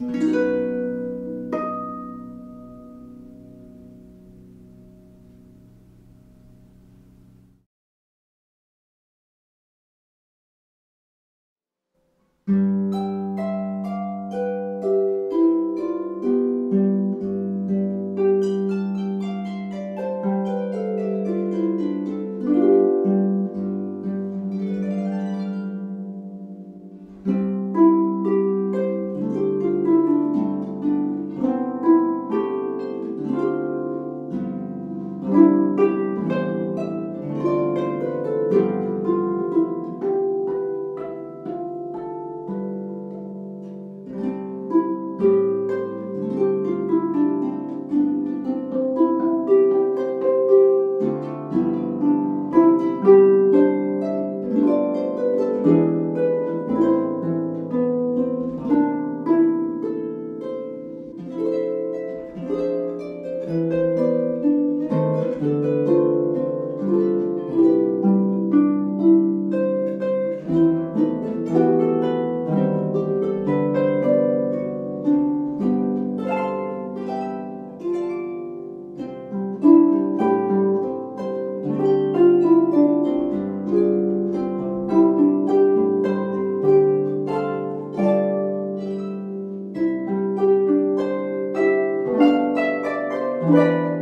thank mm -hmm. you you.